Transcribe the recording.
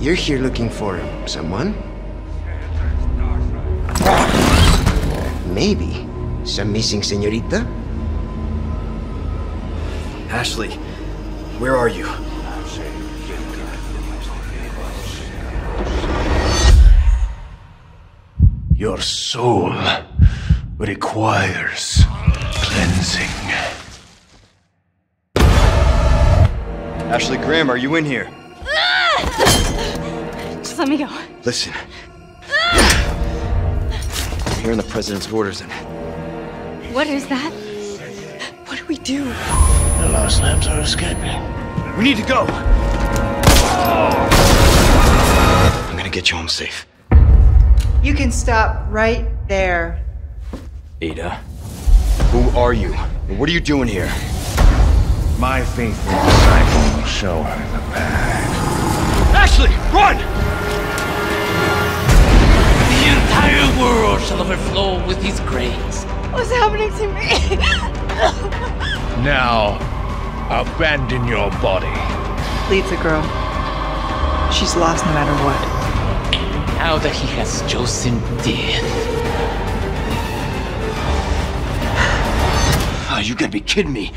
you're here looking for someone. Maybe some missing señorita? Ashley, where are you? Your soul requires cleansing. Ashley Graham, are you in here? Ah! Just let me go. Listen. I'm hearing the president's orders and What is that? What do we do? The Lost Lambs are escaping. we need to go. I'm gonna get you home safe. You can stop right there. Ada, who are you? And what are you doing here? My faithful disciple will show her the path. Ashley, run! Overflow with his grace. What's happening to me? Now, abandon your body. Leave the girl. She's lost no matter what. Now that he has chosen death. Oh, you gotta be kidding me.